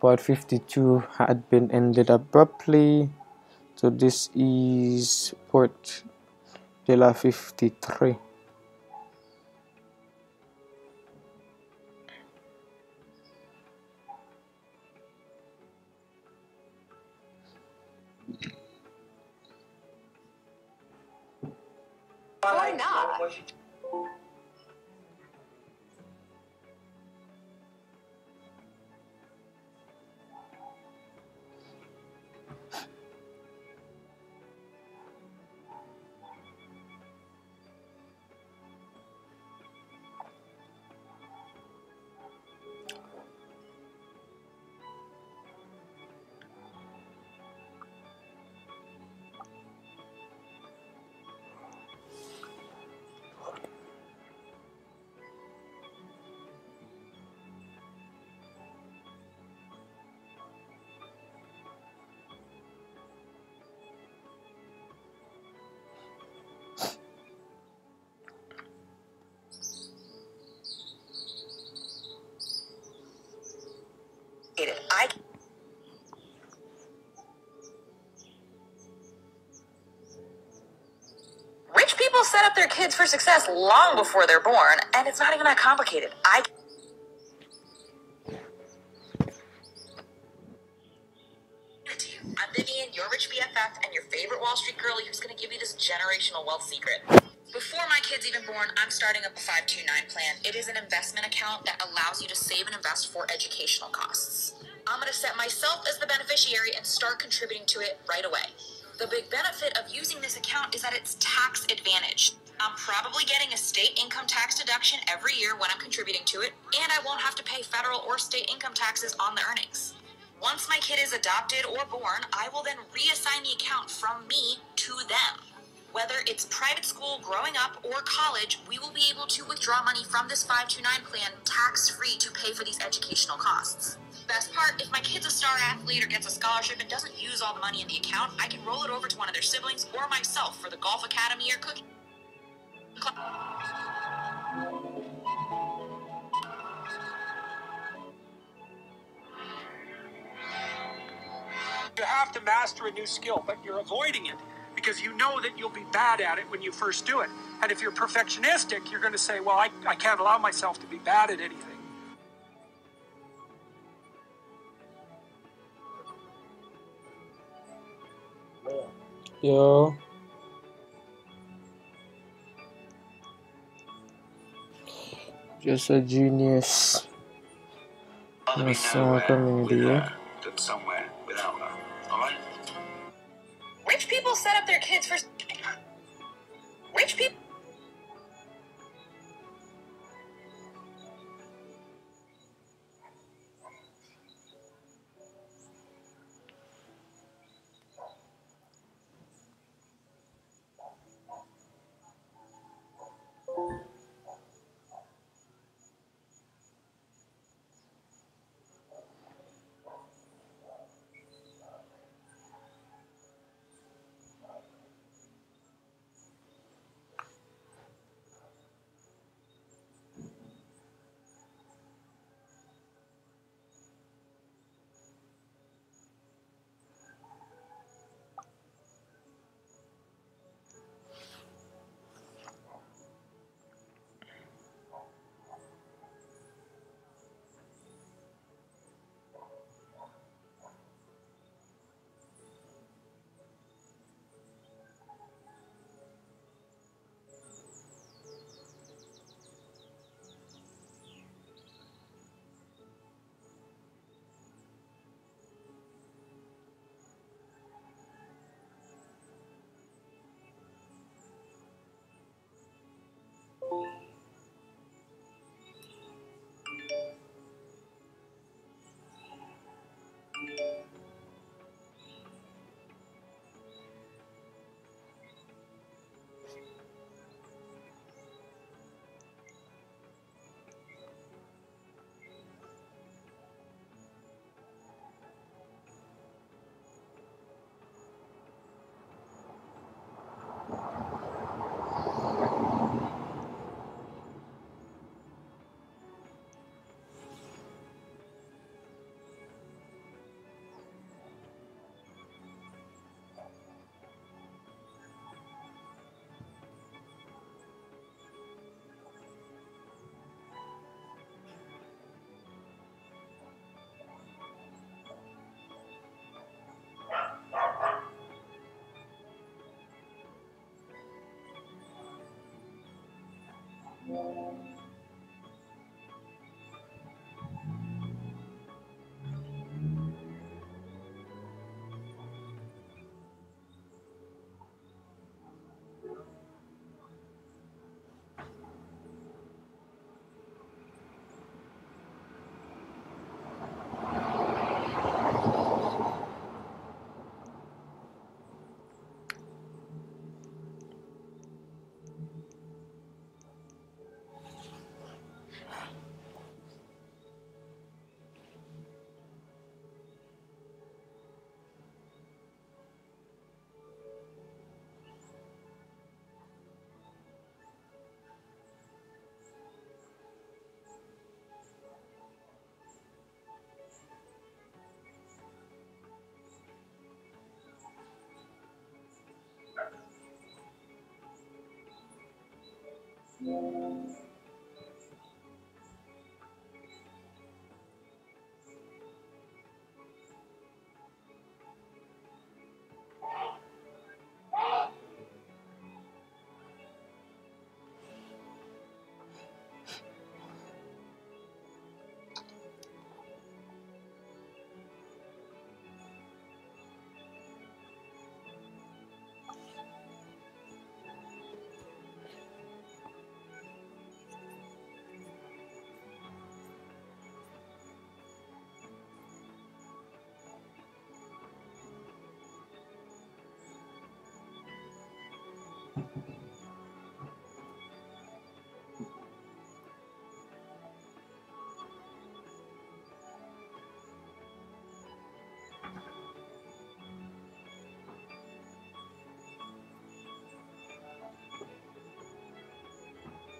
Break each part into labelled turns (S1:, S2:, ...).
S1: part 52 had been ended abruptly. So this is port de la 53
S2: I Rich people set up their kids for success long before they're born, and it's not even that complicated. I I'm Vivian, your rich BFF, and your favorite Wall Street girlie who's going to give you this generational wealth secret. Before my kid's even born, I'm starting up a 529 plan. It is an investment account that allows you to save and invest for educational costs. I'm going to set myself as the beneficiary and start contributing to it right away. The big benefit of using this account is that it's tax advantage. I'm probably getting a state income tax deduction every year when I'm contributing to it, and I won't have to pay federal or state income taxes on the earnings. Once my kid is adopted or born, I will then reassign the account from me to them. Whether it's private school, growing up, or college, we will be able to withdraw money from this 529 plan tax free to pay for these educational costs. Best part, if my kid's a star athlete or gets a scholarship and doesn't use all the money in the account, I can roll it over to one of their siblings or myself for the golf academy or cooking.
S3: You have to master a new skill, but you're avoiding it because you know that you'll be bad at it when you first do it. And if you're perfectionistic, you're going to say, well, I, I can't allow myself to be bad at anything.
S1: Yo. Just a genius. Kami dia.
S4: Than somewhere
S2: Yes.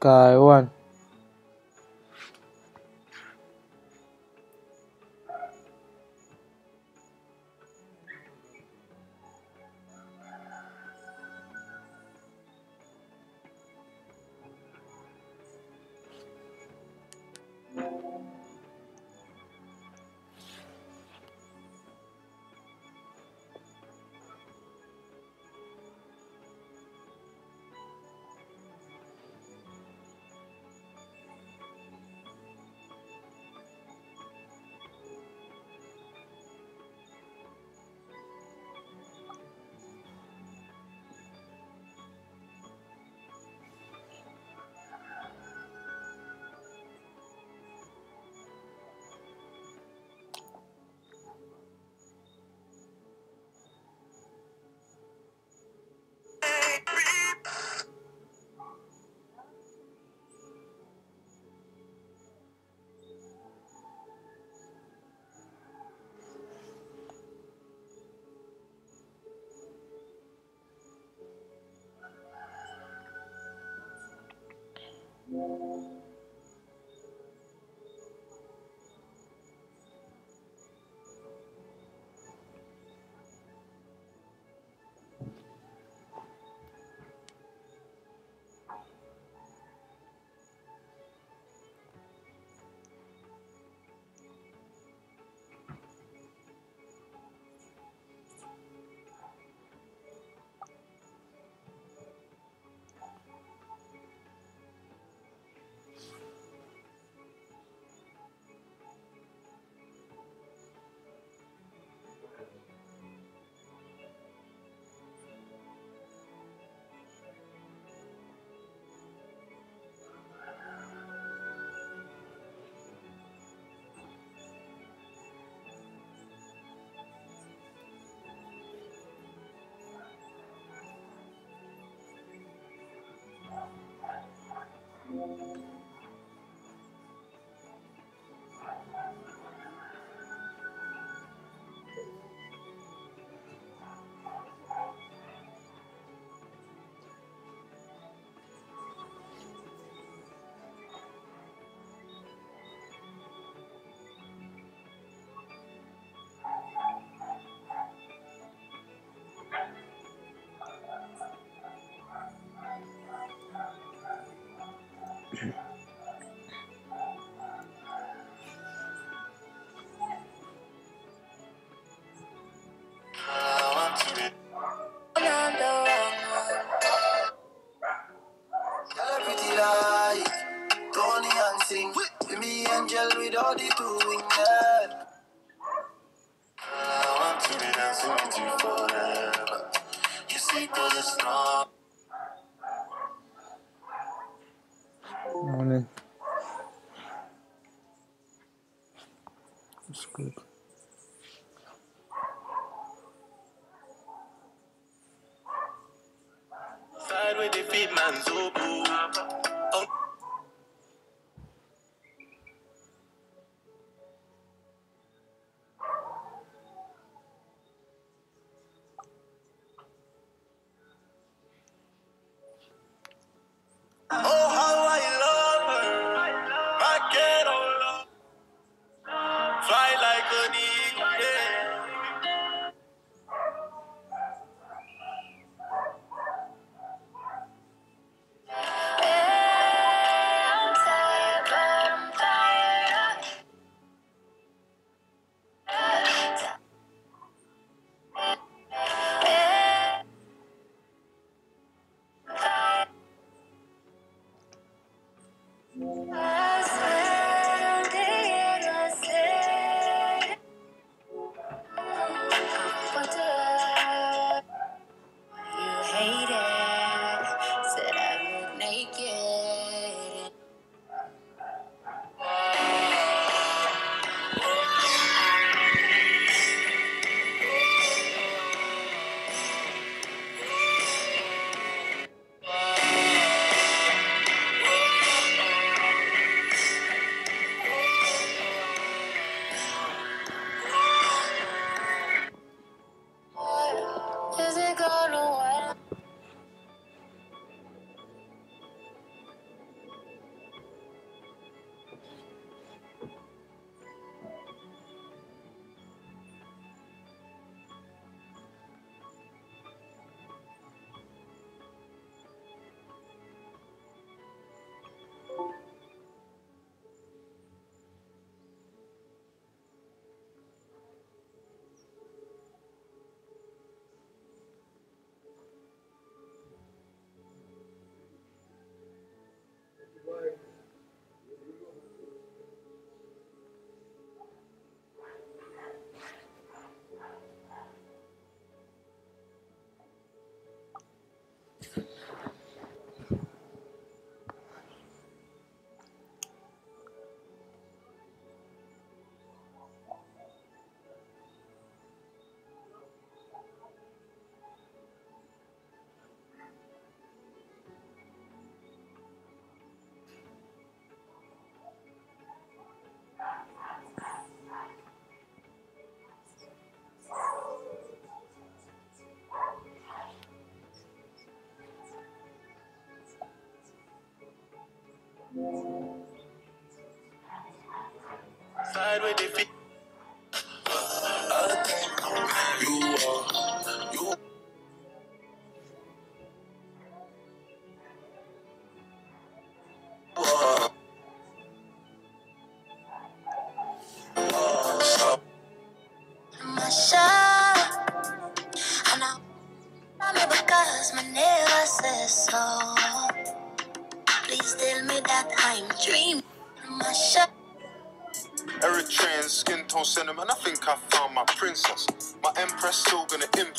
S1: Taiwan
S5: good.
S6: With the feet.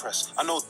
S6: press. I
S7: know.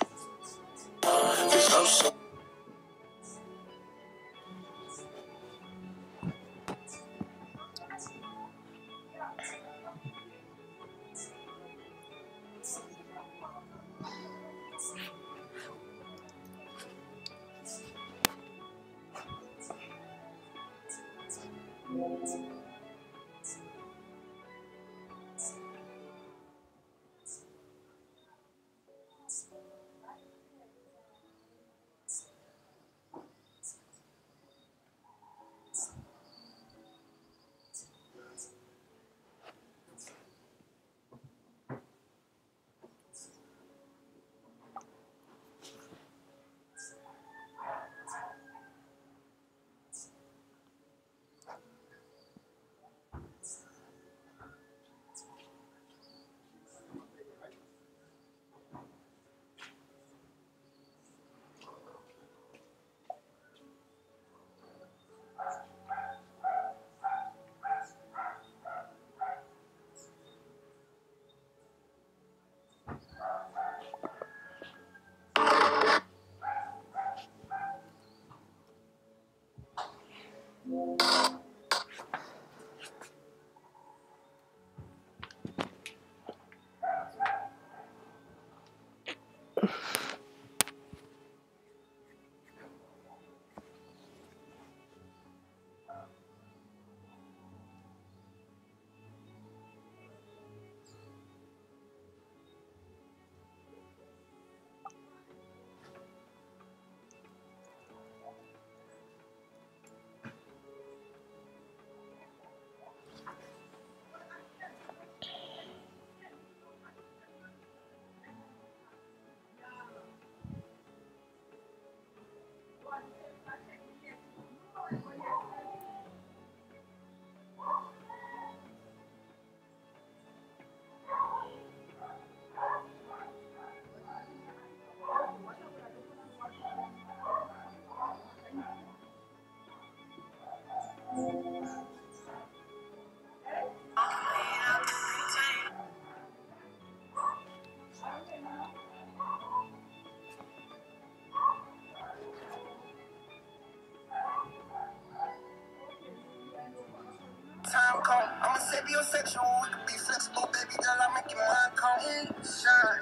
S7: I'm
S8: a sapiosexual, we can be flexible, baby girl. I make your mind come. Shine,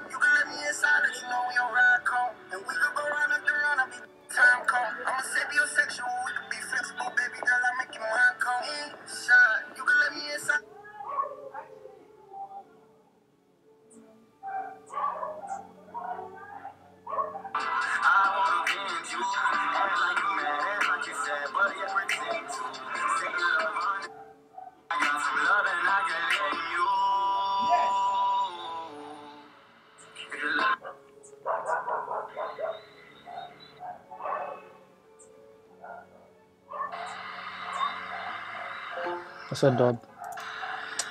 S1: That's a dub.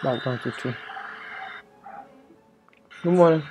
S1: Back down to two. Good morning.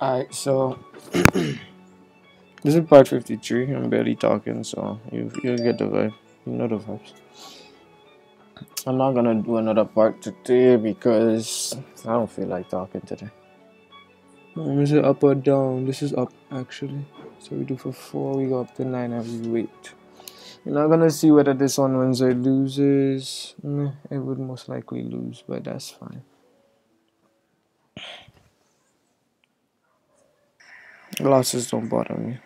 S1: Alright, so this is part 53. I'm barely talking, so you, you'll get the vibe. You know the vibes. I'm not gonna do another part today because I don't feel like talking today. Um, is it up or down? This is up actually. So we do for four, we go up to nine and we wait. You're not gonna see whether this one wins or loses. It would most likely lose, but that's fine. Losses don't bother me.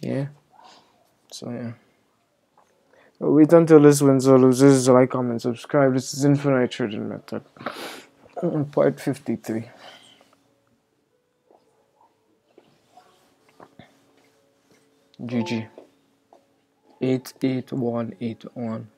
S1: Yeah. So yeah. Wait until this wins or loses. Like, comment, subscribe. This is Infinite Trading Method. Mm-hmm, Part 53. GG. 88181.